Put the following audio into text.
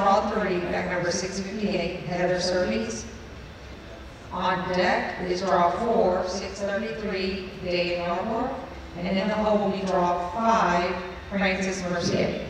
draw three, back number six fifty-eight, Heather Servies. On deck, is draw four, six thirty-three, Dave Elmore. And in the hole, we draw five, Francis Mercier.